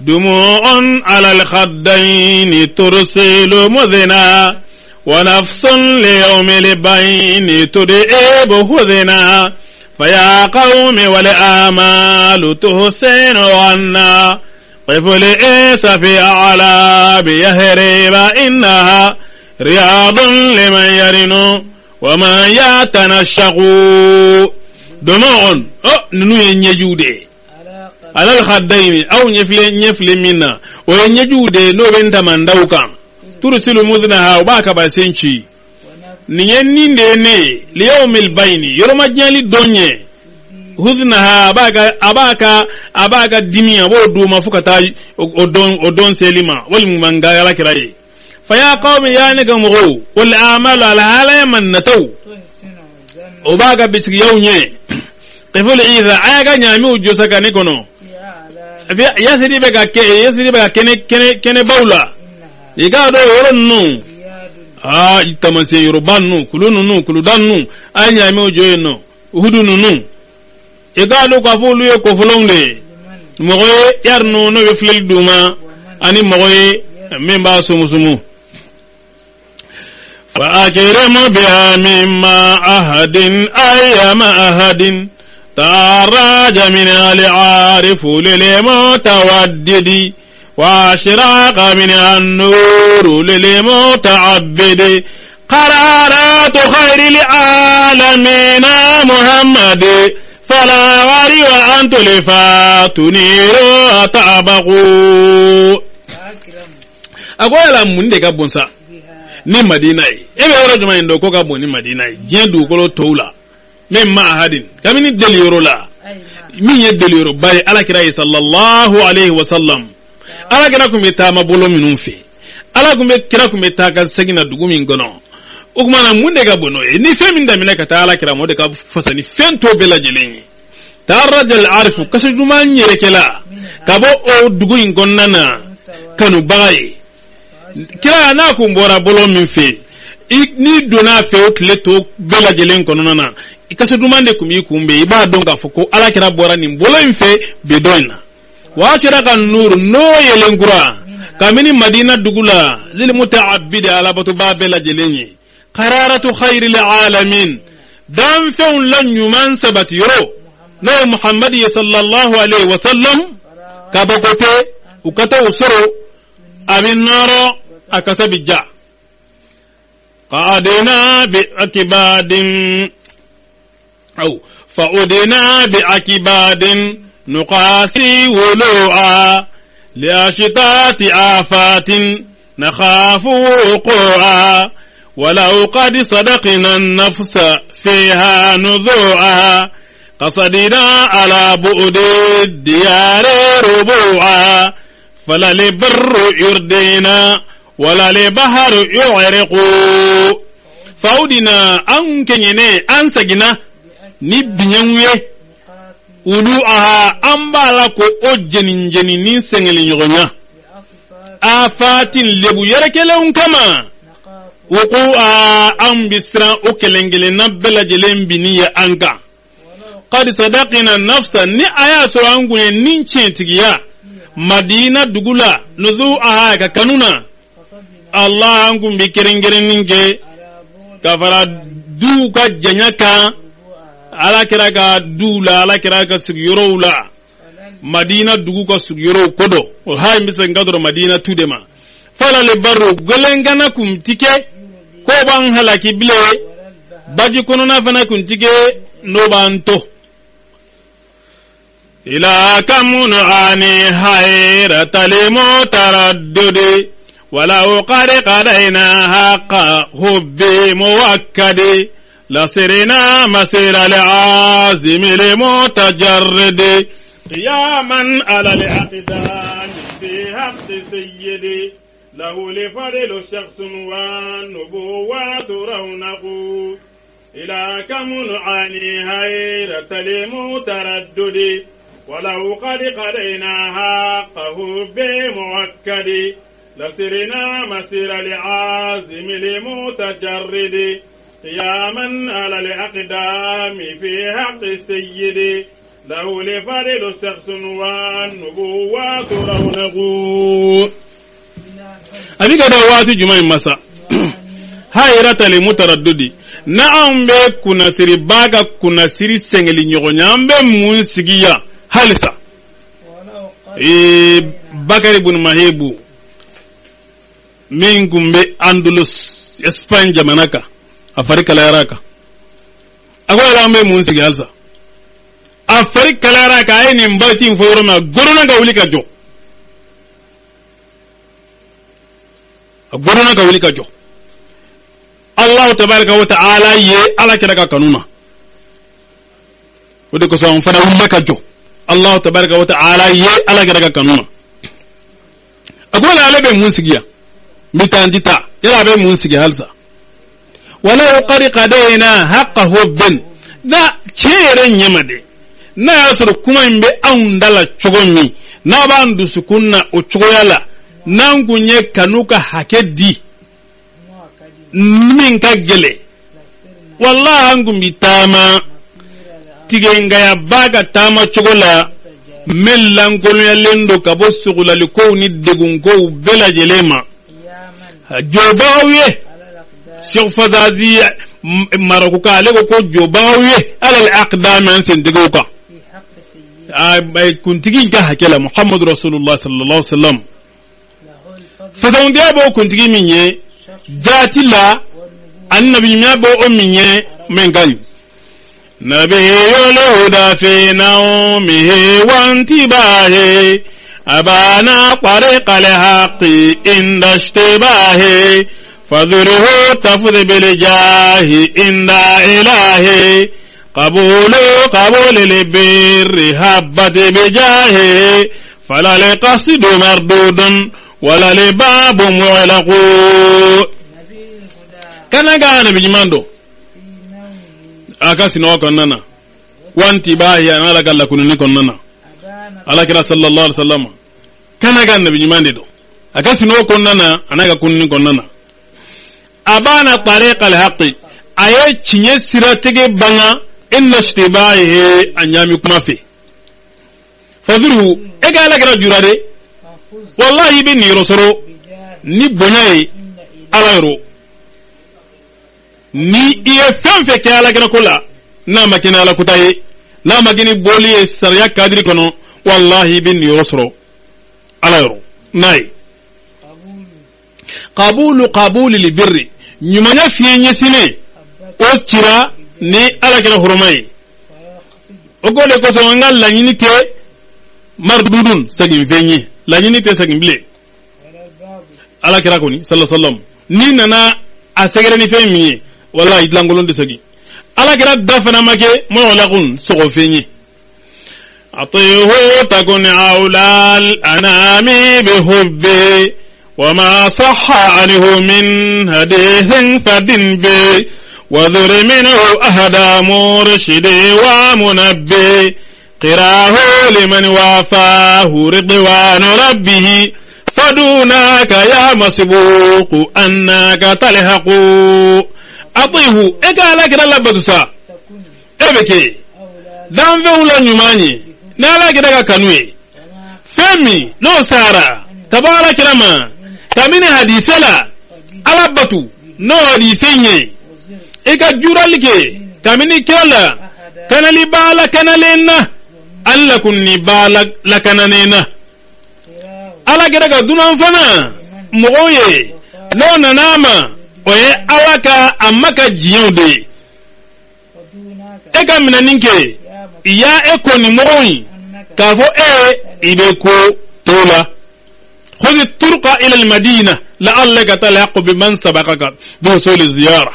دموع على الخدين ترسل مذنا ونفس ليوم البين تدئب هذنا. فيا قوم والآمال تحسن عنا طفل إيس في أعلى بيهرب إنها رياض لمن يرن ومن يتنشق دموع أو ننو ينجودي alal khaddaini aw nyefle nyefle minna o ye nyejude no ben tamandaw kan tursilu mudnaha o b'a kaba senci nin ye nin ne liyawmil bayni yɔrɔmajɛli dɔn ye hudnaha a b'a ka a b'a ka dimi a b'o d'u fo ka taa o dɔn o dɔn seli ma walima ala kira ye fa y'a qawmi ya ne ka mɔgɔw wal amalu ala halaya mannataw o b'a ka bisigiyaw ɲɛ qiful idha a y'a ka ɲaamiw josa ka ne kɔnɔ yasiri bɛ ka kɛ yasiri bɛ ka kɛnɛ kɛnɛ kɛnɛ baw la i k'a dɔn yɔrɔ ninnu aa tamasen yɔrɔba ninnu kulu ninnu kuluda ninnu a ye ɲaamiw jɔ yen nɔ hudu ninnu i k'a dɔn k'a fɔ olu ye kɔfɔlɔw de ye mɔgɔ ye yari ninnu n'o bɛ filɛli d'u ma ani mɔgɔ ye min b'a sumusumu فأكرم بها مما أهد أيام أهد تراج من العارف للمتودد واشراق من النور للمتعبد قرارات خير العالمين محمد فلا وري وأن تلفا تنير تابقوا أقول لهم من دي كبونسا ni madina ye e bɛ yɔrɔ jumɛn in dɔn ko ka bon ni madina ye diɲɛ dugukolo tɔw la min ma ahadin. Kabini deliyɔrɔ la. Min ye deliyɔrɔba ye alakira ye sallallahu alaihi wa sallam alakira kun bɛ taama bolo minnu fɛ ala kun bɛ kira kun bɛ taa ka segin na dugu min kɔnɔ. O kuma na mun de ka bon n'o ye? Ni fɛn min daminɛ ka taa alakira ma o de ka fasa ni fɛn tɔw bɛɛ lajɛlen ye. Taarajal arifu kasi juman yɛrɛkɛla ka bɔ o dugu in kɔnɔna na kanubaga ye. Kira n'a kun bɔra bolo min fɛ n'i donna fɛ o tile to bɛɛ lajɛlen kɔnɔna na i kasi duman de kun b'i kun bɛn i b'a dɔn k'a fɔ ko ala kira bɔra nin bolo in fɛ bi dɔn in na wa ashraka an-nur no yelenkura kamini madina dugula lil muta'abbid ala batu babela jelenye qararatu khairil alamin dan fewn lan yuman sabati yoro no muhammad sallallahu alaihi wasallam kabakote ukata usoro amin noro akasabi ja قعدنا بأكباد أو فعدنا بأكباد نقاسي ولوعا لأشتات آفات نخاف وقوعا ولو قد صدقنا النفس فيها نذوعا قصدنا على بعد الديار ربوعا فلا لبر يردينا ولا لبحر يعرق فعدنا أنكنيني أنسجنا ni biɲɛw ye ulu aha an b'a la ko o jeninjeninin a afatin lebu yɛrɛkɛlenw kama wuqu'a an bi siran o kelen kelenna bɛɛ lajɛlen binni ye an kan qad nafsa ni a y'a sɔrɔ an kun ye nin tiɲɛtigiya madina dugu la nuzu'aha ka kanu na allah an kun bi kerenkerennin kɛ ka fara duw ka janya kan ala kɛra ka duw la ala kɛra ka sigiyɔrɔw la. Madina dugu ka sigiyɔrɔw ko dɔ o ha in bɛ se ka dɔrɔn madina tu de ma. Fala le baro gwelenkana kun ti kɛ ko b'an halaki bilen baji kɔnɔna fana kun ti kɛ n'o b'an to. ila kamun ani hayratale mutaraddudi wala uqari qadaina haqa hubbi muwakkadi لسرنا مسير العازم لمتجرد. قياما على الأقدام في حق سيدي له لفضل شخص والنبوات رونق. إلى كم نعاني هيرة المتردد ولو قد قضينا حقه بمؤكد. لسرنا مسير العازم لمتجرد. قياما على الأقدام في حق السيد له لفضل شخص والنبوات رونق أبيك دوات جمع مسا <clears throat> hayrata li mutaraddudi na'am be kuna siri baga kuna siri sengeli nyogonya ambe mun sigiya halisa e bakari ibn mahibu min gumbe andalus spain jamanaka a fari kalayara ka akwai ala mai mun sigi halsa a fari kalayara ka ai nin bartin foro na gorona ga wuli ka jo a gorona ga wuli ka jo Allah tabaraka wa ta'ala ye ala kira ka kanuna wadda ko son fara wumma ka jo Allah tabaraka wa ta'ala ye ala kira ka kanuna akwai ala bai mun sigiya mitandita yala bai mun sigi halsa walau qad dayna haqqa hubbin. Na cere nyamade na ya sɔrɔ kuma in aw anw da la cogo min n'a b'an dusukun o cogoya la n'an kun ye kanu di min ka gɛlɛ wallahi an kun bi taama tigɛngaya ba ka taama cogo la min lankolonyalen don ka bɔ sugulaliko ni degunkow bɛɛ lajɛlen ma ye Sheikh Fazazi maraku ka ale ko ko jɔbagaw ye alal aqdami an sentigiw kan kuntigi ka hakɛ la Muhammadu Rasulullah sallallahu alaihi wasallam fasandiya b'o kuntigi min ye jaati la annabi ɲuman b'o o min ye min ka ɲi نبي الهدى في نومه وانتباهه أبانا طريق الحق عند اشتباهه فذره تفذ بالجاه عند إله قبول قبول البر هبت بجاه. فلا لقصد مردود ولا لباب معلق. كان قانا بجماندو أكاسي نواك أننا وانت باهي أنا لك الله كنني كننا على كلا صلى الله عليه وسلم. كان قانا بجماندو أكاسي نواك أننا أنا لك كنني كننا abana tariq al haqi aye cinye sira tege banga inna ishtibahi anyami kuma fe fadhuru e ka alakira jura de فخذ wallahi i be niyɔrɔ sɔrɔ بجاه ni bonya ye إن إلى ala yɔrɔ ni i ye fɛn fɛn kɛ alakira ko la n'a ma kɛ ni alakuta ye n'a ma kɛ ni bɔli ye sariya kadiri kɔnɔ wallahi i be niyɔrɔ sɔrɔ ala yɔrɔ n'a ye قبول qabulu qabuli li birri ɲumanya fiye ɲɛsinnen حبة o cira ni alakira hɔrɔma ye ويقصد o ko de kosɔn an ka laɲini tɛ mardudun segin fɛn ye laɲini tɛ segin bilen ولا الباب alakira kɔni sallallahu ni nana a sɛgɛrɛ ni fɛn min ye wallahi dilankolon tɛ segin alakira da fana ma kɛ mɔgɔlakun sɔgɔ fɛn ye أطيه تكن أولى الأنام بحبي وما صح عنه من حديث فدن به وذر منه أهدى مرشدي ومنبي قراه لمن وافاه رضوان ربه فدونك يا مسبوق أنك تلحق أطيه إذا لك لبدسا تكون إبكي أولى danfɛnw la ɲuman ye ni ala kira ka famini hadisela alabatu no hadisen ye i ka jurali ke kamini kira la kanali b'a lakanalen alla kunni b'a lakananen ala kɛra ka dunan fana mɔgɔw ye n'o nana o ye ala ka a ma ka diɲɛw de ye e ka minɛni kɛ i y'a e kɔni mɔgɔw ye k'a fɔ e i bɛ ko t'o la. خذ الطرق إلى المدينة لعلك تلحق بمن سبقك بوصول الزيارة.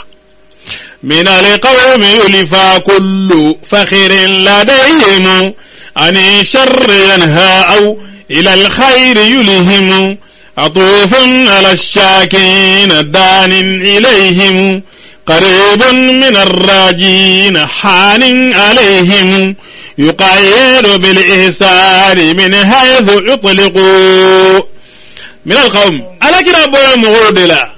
من القوم يلفى كل فخر لديهم عن الشر ينهى أو إلى الخير يلهم. عطوف على الشاكين دان إليهم. قريب من الراجين حان عليهم. يقيد بالإحسان من حيث يطلقوا. min alqawm ala kira bɔra mɔgɔw de la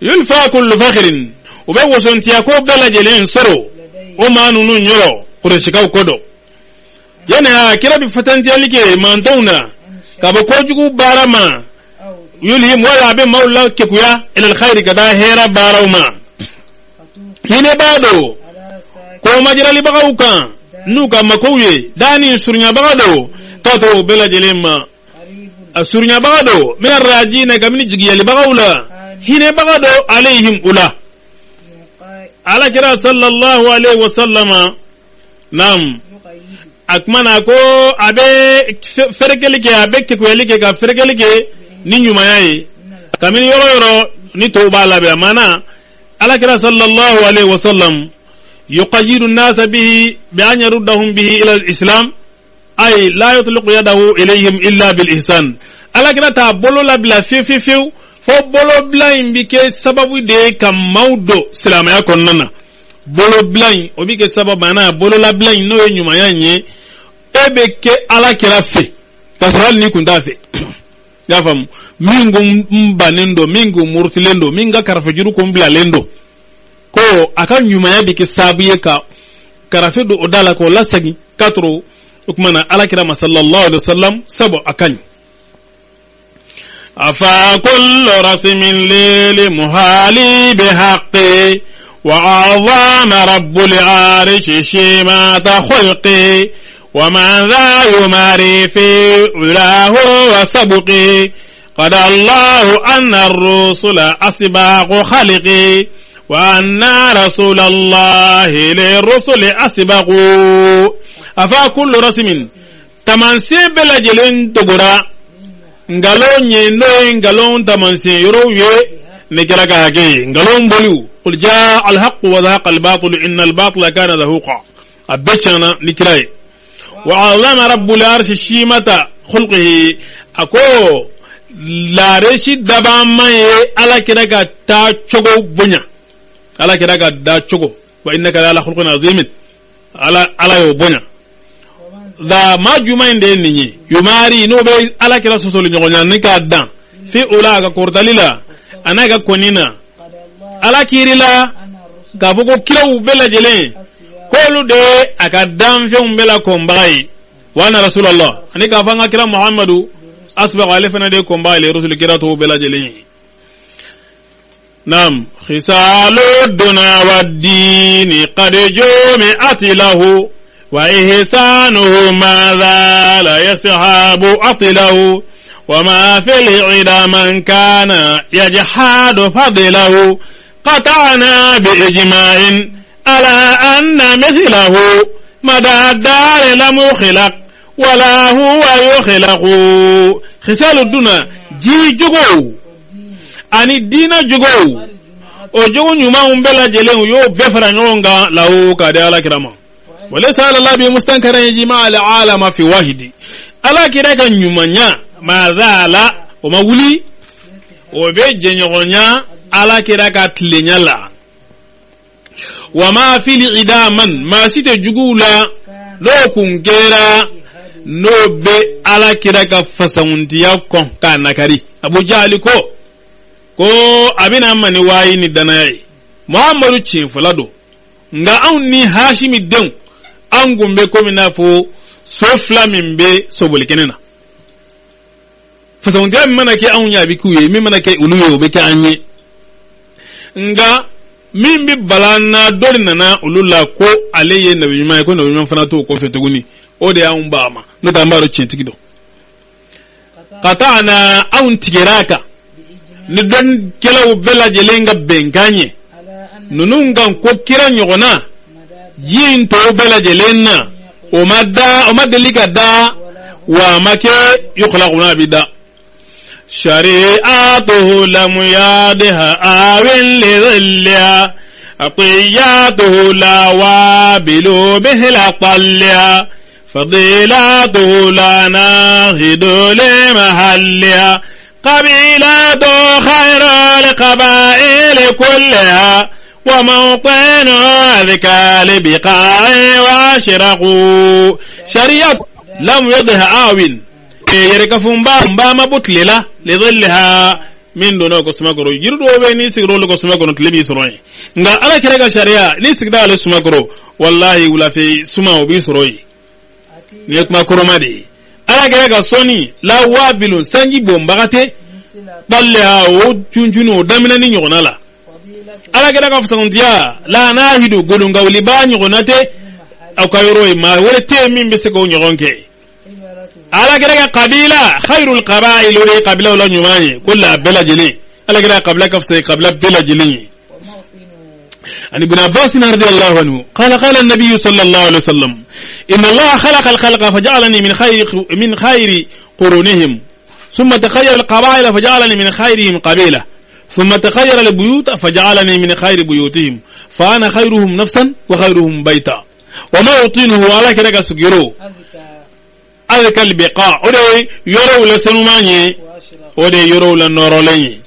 yulfa kullu fakirin u bɛ wasɔntiyako bɛɛ lajɛlen sɔrɔ o maa ninnu ɲɔrɔ kurɛsikaw ko dɔ yanni a kira bi fatantiyali kɛ mantanw na ka bɔ kojugu baara ma yulhim wala a bɛ maaw la kekuya ilal khayri ka taa hɛrɛ baaraw ma hinɛ b'a do kɔmajiralibagaw kan n'u ka makow ye daa ni surunyabagaw do k'a to u bɛɛ lajɛlen ma a suruɲabaga do min arrajina kamini jigiyalibagaw la hinɛbaga do alayhim u la ala kira sallallahu alaihi wasallama nam a kumana ko a bɛ fɛrɛkɛli kɛ a bɛ kekuyali ka fɛrɛkɛli kɛ ni ɲumanya ye kamini yɔrɔ yɔrɔ ni tɔw b'a labɛn a maana ala kira sallallahu alaihi wasallam yuqayidu nasa bihi bi an yaruddahum bihi ila islam ay la yutliqu yadahu ilayhim illa bil ihsan. Ala kira t'a bolo labila fiyewu fo bolo bila in bi kɛ sababu de ye ka maaw don silamɛya kɔnɔna na. Bolo bila in o bi kɛ sababu ana bolo labila in n'o ye ɲumanya in ye. E bɛ kɛ ala kira fɛ k'a sɔrɔ hali n'i kun t'a fɛ <clears throat> i y'a faamu? Min ko n bannen don min ko murutilen don min ka karafejuru ko n bilalen don ko a ka ɲumanya bɛ kɛ sababu ye ka karafe don o da la k'o lasegin k'a o tuma na alakira ma sallallahu alaihi wa sallam sabu a ka ɲi afa kullu rasimin lili muhali bi haqqi وعظم رب العرش شيمة خلقي ومن ذا يماري في علاه وسبقي قد الله أن الرسل أسباق خلقي وأن رسول الله للرسل أسبقوا. أفا كل رسم tamanse bɛɛ lajɛlen togora ngalon ye n'o ye ngalon tamanse yɔrɔw ye ne kɛra ka hakɛ ye ngalon boliw qul jaa alhaqu wa zahaqa albatil inna albatila kana zahuqa a bɛɛ tiɲɛna ni kira ye wa allama rabbul arshi shimata khulqihi a ko lareshi dabama ye ala kira ka taa cogo bonya ala kira ka da cogo wa innaka la ala khulqin azimin ala ala y'o bonya ومن da ma juma in de ye nin ye yumari n'o bɛ ala kira sɔsɔli ɲɔgɔnya ni k'a dan fi o la a ka kɔrɔtali la a n'a ka kɔni na قد الله ala kiiri la أن الرسل k'a fɔ ko kiraw bɛɛ lajɛlen السياق k'olu de a ka danfɛnw bɛɛ la kɔnbaga ye wa ana rasulullah ani ka fanga kira muhammadu asbaq ale fana de ko mbale rasul kira to bela jeli nam khisalu duna waddini qad jumi'at lahu wa وإحسانه ما ذا لا يسحاب أطله وما في العلا من كان يجحد فضله. قطعنا بإجماع على أن مثله مدى الدار لم يخلق ولا هو يخلق. خسال الدنا جي جغو أن الدين جغو وجغو نمام بلا جلين يو بفرنونغا لهو كدي على كرامة. Walaysa ala la bi mustankaran yajima al alama fi wahidi. Alakira ka ɲumanya ma zala o ma wuli o bɛ jɛɲɔgɔnya alakira ka tilenya la. Wa ma fili idaman maa si tɛ juguw la n'o kun kɛra n'o bɛ alakira ka fasamuntiya kɔn k'a nakari. Abu jahali ko ko a bɛna mani wayi ni danaya ye muhammadu tiɲɛfɔla don nka anw ni hashimi denw an kun bɛ komi n'a fɔ so fila min bɛ sobolikɛnɛ na fasakuntiya min mana kɛ anw ye a bɛ k'u ye min mana kɛ olu ye o bɛ kɛ an ye nka min bɛ bala na dɔ de nana olu la ko ale ye nabi ɲuman ye ko nabi ɲuman fana t'o kɔfɛ tuguni o de y'anw ba ma n'o tɛ an b'a dɔn tiɲɛtigi don ka taa na anw tigɛra a kan ni dɔnnikɛlaw bɛɛ lajɛlen ka bɛnkan ye ninnu kan ko kira ɲɔgɔnna ji in tɔw bɛɛ lajɛlen na o ma da o ma deli ka da wa ma kɛ yɔkɔlakuna a bi da شريعته لم يادها آو لظلها عطياته لا وابل مثل طلها فضيلاته لا ناهد لمحلها قبيلة خير القبائل كلها وموطن ذكى لبقاع واشرق شريعة لم يضه آوٍ yere ka fun ba ba ma butle la le dhallaha min do ko suma goro yirdo be ni sigro ko suma goro tlebi soro nga ala kere ga sharia ni sigda ala suma goro wallahi wula fe suma obi soro ni kuma koroma de ala kere ga soni la wabilun sanji bombagate balle ha o chunchunu o damina ni nyogona la ala kere ga fasantiya la nahidu godon gawli ba nyogona te akayoro ma wore te min be se ko nyogonke ala kira ka kabila khairul qaba'il wa qabila wala nyumani kullu abela jili ala kira qabila kafsa qabila bela ابن عباس رضي الله عنه قال قال النبي صلى الله عليه وسلم إن الله خلق الخلق فجعلني من خير من خير قرونهم ثم تخير القبائل فجعلني من خيرهم قبيلة ثم تخير البيوت فجعلني من خير بيوتهم فأنا خيرهم نفسا وخيرهم بيتا. وما أطينه ولك لك سكيرو ألك كالبقاع ولي يرو لسنماني ولي يرو لنورولي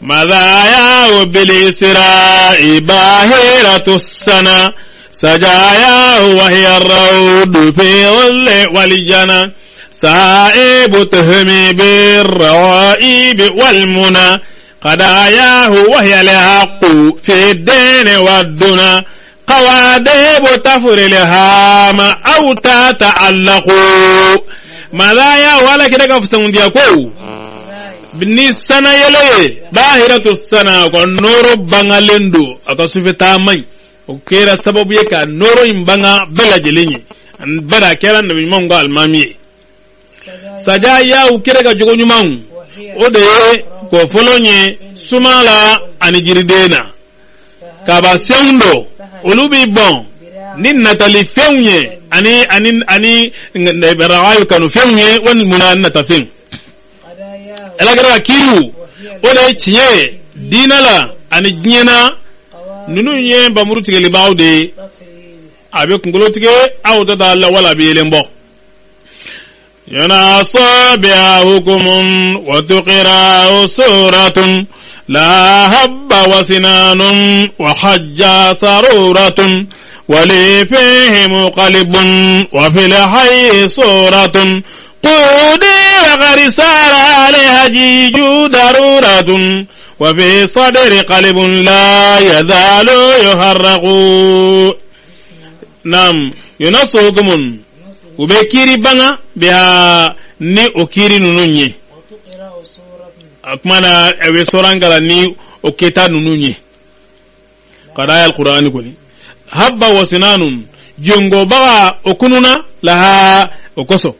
ماذا يا بالإسراء باهرة السنة؟ سجايا وهي الروض في ظل والجنة. سائب تهمي بالروائب والمنى. قداياه وهي الحق في الدين والدنا قواديب تفر الهام أو تتعلق ملايا ولا كده كفسون ديكو ni sana yele bahiratu sana ko noro banga lendo aka sufe ta mai o kera sababu ye ka noro in banga bela jelenye an bada kera nabi mon go almami saja ya u kera ga jogo nyumang o de ko folonye sumala ani jiridena. Kaba sewndo olu bi bɔn ni natali fɛnw ye ani ani ani rawayu kanu fɛnw ye wani munna nata fɛn alagara ka kiriw o de ye tiɲɛ diinɛ la ani diɲɛ na ninnu ye bamuru tigɛlibaaw de ye a bɛ kunkolo tigɛ aw ta taa la a bɛ yelen bɔ ينصى بها حكم وتقرأ سورة لا هب وسنان وحج سرورة ولي فيهم قلب وفي الحي صورة قودي وغر سار عليها جيج ضرورة وفي صدر قلب لا يزال يهرق نعم ينص حكم. u be kiri baŋa be ha ni o kiri nunu ye a kumana a be soran kala ni o keta nunu ye ka da yal qur'ani koni habba wasinanun jongobaga o kununa laha o koso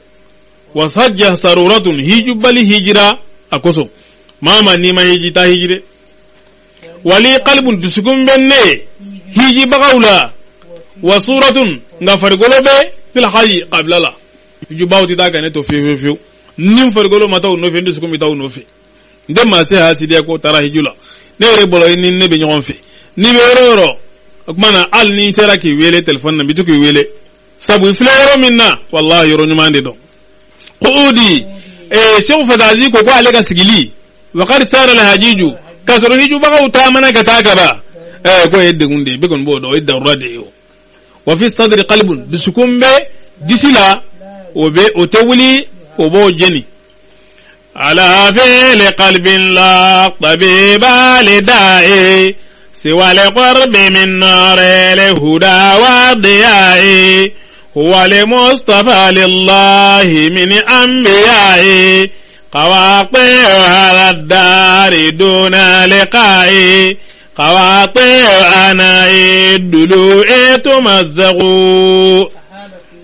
wasajja saruratun hiju bali hijira a koso mama nima hiji hijire. Wali qalbun dusukun ben ne hiji bagawla wasuratun nga farigolo be fil hayy qabla la hiju bawti ta gane to fe fe fe nin fargolo mata no fe dusukun mi taw no fe nde ma se ha sidiya ko tara hijula ne yɛrɛ bɔlɔ ni ne bɛ ɲɔgɔn fɛ ni bɛ yɔrɔ yɔrɔ o kuma na hali ni n sera k'i wele telefɔni na n bɛ to k'i wele sabu i filɛ yɔrɔ min na walahi yɔrɔ ɲuman de dɔn ko di ee seko fatazi ko ko ale ka sigili wakari sara la hajiju k'a sɔrɔ hijubagaw taamana ka taa kaba ɛɛ ko ye degun de ye bɛɛ kɔni b'o dɔn o ye darura de ye o wa fi sadri qalbun dusukun bɛ disi la o bɛ o tɛ wuli o b'o jeni على فعل قلب لا طبيب لداء سوى القرب من نار الهدى والضياء هو المصطفى لله من أنبياء قواطع هذا الدار دون لقاء قواطع أنا الدلوء تمزق أحال في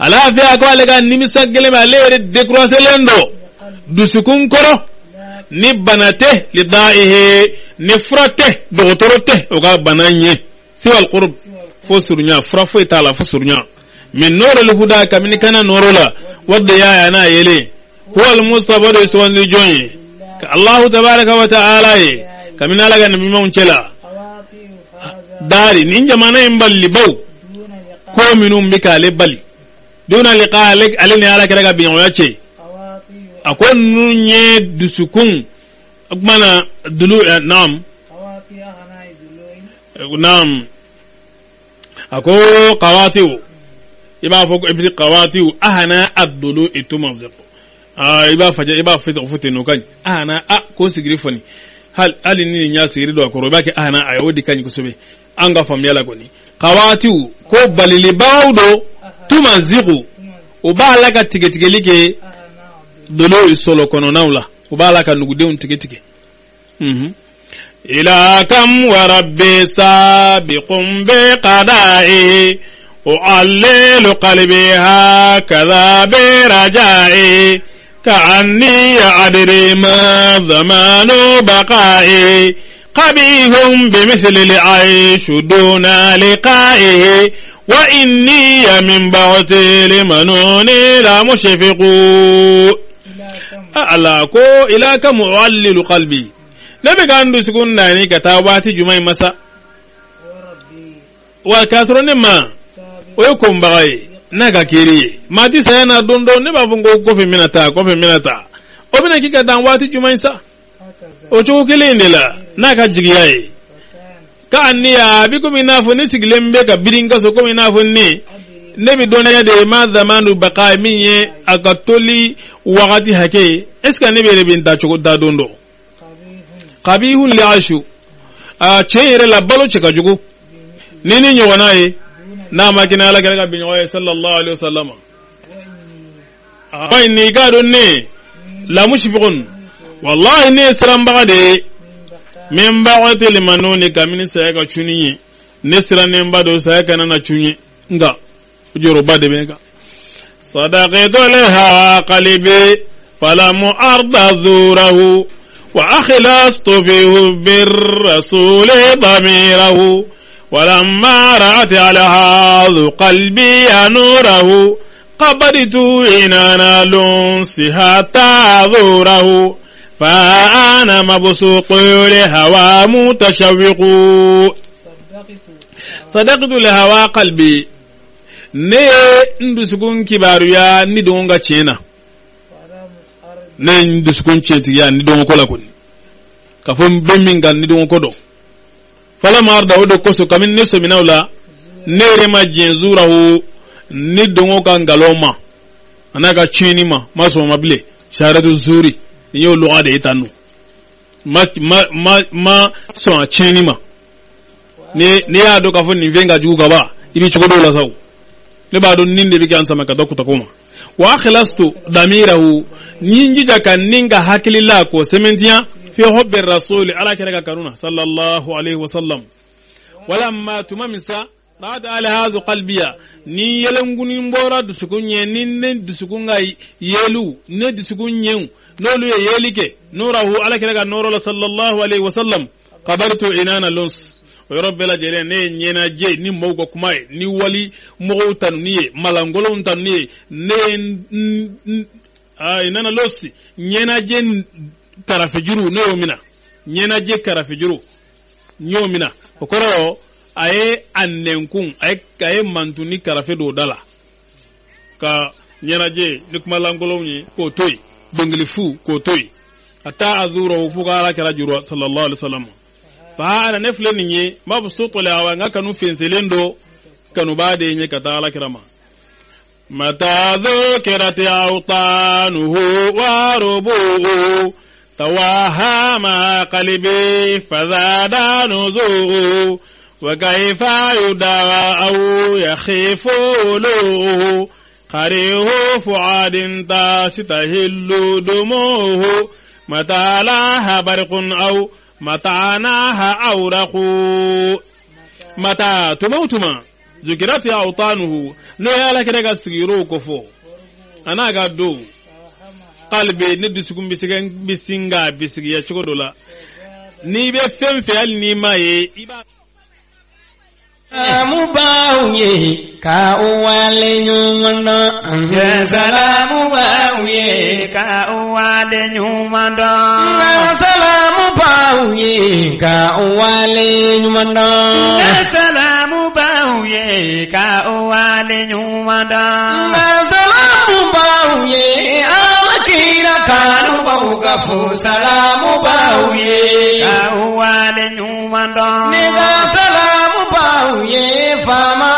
على في أقوال كان نمسك ما ليه ديكروس لندو قلب dusukun kɔrɔ لا ni bana tɛ lida'ihi ni fura tɛ dɔgɔtɔrɔ tɛ o ka bana ɲɛ siwal qurb fo surunya fura foyi t'a la fo surunya min nɔrɔ lihuda kabini kana nɔrɔ la wadda ya yana yele huwal mustafa de sugandi jɔn ye ka allahu tabaraka wa ta'ala ye kamina laga na mimawun cela dari nin jamana in balli baw ko minun bi kale bali. Duna liqa ale ne ala kira ga bin ya ce akwai nun ye dusukun mana dulu eh, nam eh, nam ako qawatiw iba fo ibni qawatiw ahana adulu itumanziq ah, iba faje iba fitinu kan ahana a ko sigiri foni hali hali ni nin y'a sigiri don a kɔrɔ i b'a kɛ ahana a y'o de ka ɲi kosɛbɛ an ka faamuya la kɔni qawatiw ko balilibagaw do tumaziqu o b'a la ka tigɛtigɛli kɛ أهنا عبد dolo sɔlɔ kɔnɔnaw la u b'a la ka nugudenw tigɛ tigɛ Mhm. ila kam wa rabbi sabiqun bi qada'i u'allilu qalbi hakadha bi كأني أدري ما زمان بقائي. قبيح بمثل العيش دون لقائه. وإني من بعث لمنون لا مشفق. أعلاكو إلاك معلل قلبي. نبي كان دوسكون ناني كتابات جمعي مسا. وكاثرون ما ويكون بغي. n'a ka kiiri ye maa ti saya n'a don dɔn ne b'a fɔ ko kɔfɛ n bɛna taa kɔfɛ n bɛna taa. O bɛna k'i dan waati jumɛn sa? O cogo kelen in n'a ka jigiya ye. K'a niya bi komi n'a fɔ ne sigilen bɛ ka biri ka so komi n'a fɔ ne. Ne bi dɔnniya de ye zamanu baka min ye a ka toli wagati hakɛ ye. Ne bɛ yɛrɛ bɛ n da don dɔn kabi hun a tiɲɛ yɛrɛ la balo cɛ ka jugu. Ni ni ɲɔgɔnna ye n'a ma kɛnɛ ala kɛra ka bin ɲɔgɔn ye sallallahu alaihi wasallam وإني wa inni ka don ne la mushfiqun wallahi ne ye siranbaga de ye من بقاء min ba'ati limanuni kamini saya ka cuni ye ne sirannen ba don saya kana na cunye nga joroba de bɛ kan صدقت الهوى قلبي فلم أرضى زوره وأخلصت في حب الرسول ضميره ولما رأت على هذا قلبي نوره قبضت عنان لنسها تعذوره فأنا مبسوط لهوى متشوق صدقت صدقت لهوى قلبي ne n dusukun kibaruya ni don ka tiɲɛ na ولم أرد ne ye n dusukun tiɲɛtigiya ni don ko la kɔni ka fɔ n bɛ min kan ni don ko dɔn fɔlɔ ma da o de kosɔn kabini ne sɔminaw la ne yɛrɛ ma o ni dongo ka nkalon ma a ma ma sɔn sariyatu zuri ni y'o lɔgɔ de ye ma ma ma ma sɔn a tiɲɛni ma. Ni ni y'a dɔn k'a fɔ nin fɛn ka jugu ka ban i dɔw la sa o ne b'a dɔn nin de bɛ sama ka dɔ kuta ma wa akhlastu damirahu ni ka nin ka ko sɛmɛntiya fi hubbi rasul ala kɛra ka kanuna sallallahu alaihi wasallam. Walamma tuma min sa ra'ad ala hadha qalbiya ni yelengunin bora dusukun ye ni ne dusukun ga yelu ne dusukun ye n'olu ye yeli kɛ nurahu ala kɛra ka nɔrɔ la sallallahu alaihi wasallam. Qabartu inana lons o yɔrɔ bɛɛ lajɛlen ne ye ɲɛnajɛ ni mɔgɔw ka kuma ye ni wali mɔgɔw tanuni ye malangolonw tanuni ye ne ye n- n- n- a inana losi ɲɛnajɛ karafejuru ne y'o mina ɲɛnajɛ karafejuru n y'o mina o kɔrɔ a ye a nɛnkun a ye a ye mantu ni karafe don da la ka ɲɛnajɛ ni kuma langolonw ye k'o to yen dɔnkilifu k'o to yen a taa a zuuraw fo ka ala kɛra juru sallallahu alaihi wasallam fa ana ne filɛ nin ye n b'a fɔ so tɔlɛ awa n ka kanu fenselen do kanubaa de ye n ye ka taa ala kɛra ma متى ذكرت أوطانه وربوه توهم قلبي فزاد نزوه وكيف يدعى أو يخيف له قريه فؤاد تستهل دموه متى لاها برق أو متى ناها أورق. متى تموتما؟ ذكرت أوطانه. ya ala kira ka sigiro ko fo ana ga do kalbe ne dusukun bisigan bisinga bisigiya cogo dɔ la n'i bɛ fɛn fɛ hali n'i ma ye i b'a Salamu b'aw ye ka o wale ɲuman dɔn. Ye salamu b'aw ye ka o wale ɲuman dɔn. Nka salamu b'aw ye ka o wale ɲuman dɔn. Ye salamu b'aw ye ka o wale ɲuman dɔn. Nka salamu b'aw ye kanu bau gafu salamu bauye, ye ka wale nyuma ndo ni salamu bau fama